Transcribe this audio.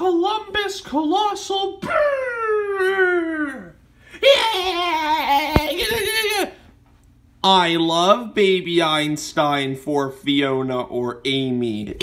Columbus, colossal brrr. I love Baby Einstein for Fiona or Amy.